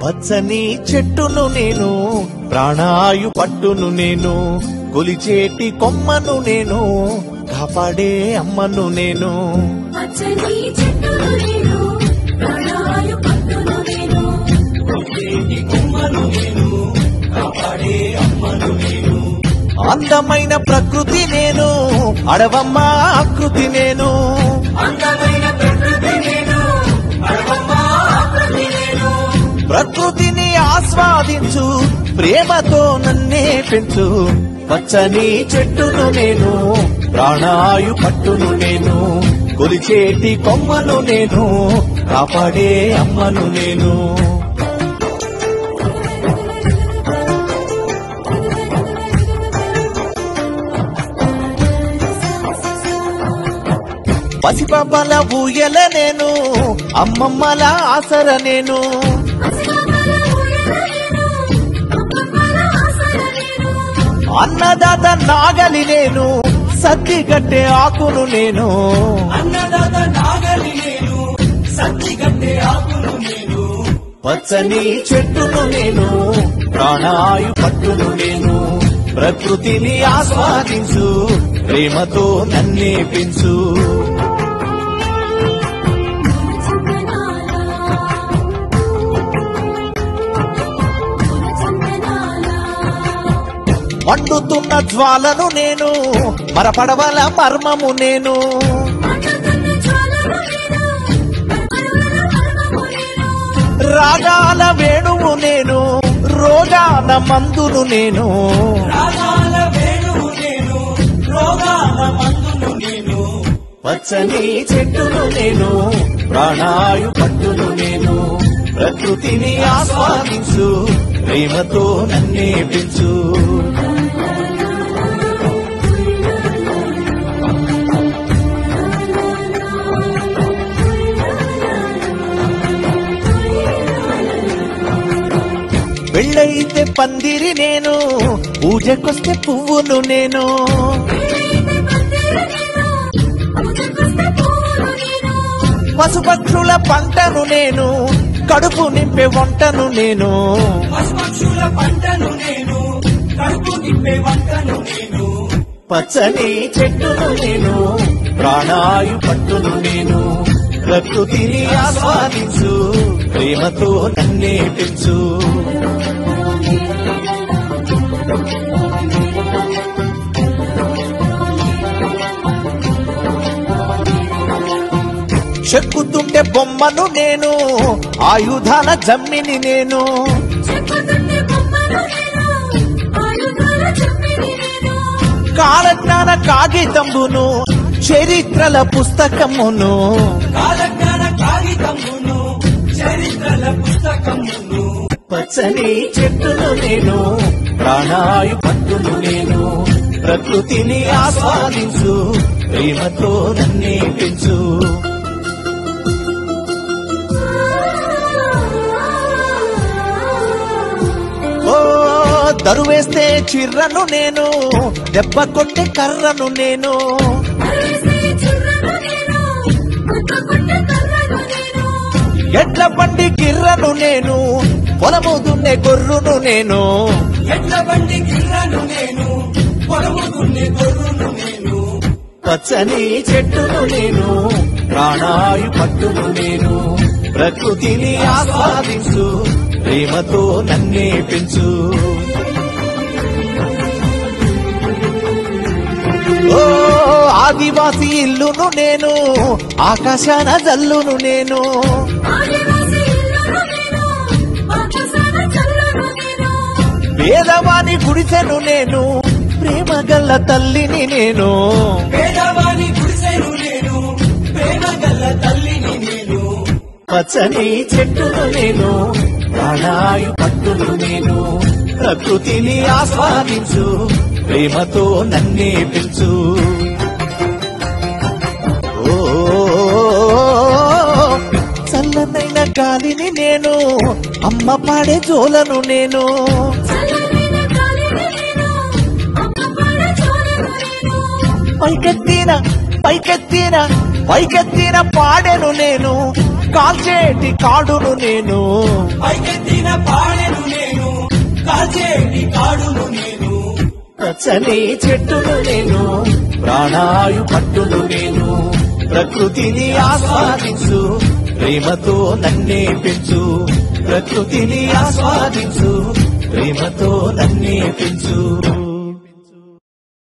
పచ్చని చెట్టును నేను ప్రాణాయు పట్టును నేను కొలిచేటి కొమ్మను నేను కాపాడే అమ్మను నేను. పచ్చని అందమైన ప్రకృతి నేను అడవమ్మ ఆకృతి నేను. ప్రకృతిని ఆస్వాదించు ప్రేమతో నన్నే పెంచు. పచ్చని చెట్టును నేను ప్రాణాయు పట్టును నేను. కొలిచేటి కొమ్మను నేను కాపాడే అమ్మను నేను. పసిపాపల ఊయల నేను అమ్మమ్మల ఆసర నేను. అన్నదాత నాగలి నేను సత్తిగట్టె ఆకును నేను. అన్నదాత నాగలి నేను సత్తిగట్టే ఆకులు నేను. పచ్చని చెట్టును నేను ప్రాణాయు పట్టును నేను. ప్రకృతిని ఆస్వాదించు ప్రేమతో నన్నే పెంచు. మండుతున్న జ్వాలను నేను మరపడవల మర్మము నేను. రాగాల వేణువు నేను రోగాల మందును నేను. పచ్చని చెట్టును నేను ప్రాణాయు పట్టును నేను. ప్రకృతిని ఆస్వాదించు ప్రేమతో నన్నే పెంచు. పెళ్ళైతే పందిరి నేను పూజకొస్తే పువ్వును నేను. పశుపక్షుల పంటను నేను కడుపు నింపే వంటను నేను. పశుపక్షుల పంటను నేను కడుపు నింపే వంటను నేను పచ్చని చెట్టును నేను ప్రాణాయు పట్టును నేను. ప్రకృతిని ఆస్వాదించు ప్రేమతో నన్నే పెంచు. చెక్కుతుంటే బొమ్మను నేను ఆయుధాల జమ్మిని నేను. కాలజ్ఞాన కాగితంబును చరిత్రల పుస్తకమును. కాలజ్ఞాన కాగితమును చరిత్రల పుస్తకమును. పచ్చని చెట్టును నేను ప్రాణాయు పట్టును నేను. ప్రకృతిని ఆస్వాదించు ప్రేమతో నన్నే పెంచు. దరువేస్తే చిర్రను నేను దెబ్బ కొట్టే కర్రను నేను. ఎడ్ల బండి గిర్రను నేను పొలము దున్నే గొర్రును నేను. ఎడ్ల బండి గిర్రను నేను పొడవు దున్నే గొర్రును నేను. పచ్చని చెట్టును నేను ప్రాణాయు పట్టును నేను. ప్రకృతిని ఆస్వాదించు ప్రేమతో నన్నే పెంచు. ఓ ఆదివాసి ఇల్లును నేను ఆకాశాన జల్లును నేను. పేదవాని గుడిసెను నేను ప్రేమ గల్ల తల్లిని నేను. పేదవాని గుడిసెను నేను ప్రేమ గల్ల తల్లిని నేను. పచ్చని చెట్టును నేను ప్రాణాయు పట్టును నేను. ప్రకృతిని ఆస్వాదించు ప్రేమతో నన్నే పిలుచు. చల్లనైన గాలిని నేను అమ్మ పాడే జోలను నేను. పైకెత్తిన పైకెత్తిన పైకెత్తిన పాడెను నేను. కాల్చేటి కాడును నేను. పైకెత్తిన పాడ పచ్చని చెట్టును నేను ప్రాణాయు పట్టును నేను ప్రకృతిని ఆస్వాదించు ప్రేమతో నన్నే పెంచు ప్రకృతిని ఆస్వాదించు ప్రేమతో నన్నే పెంచు.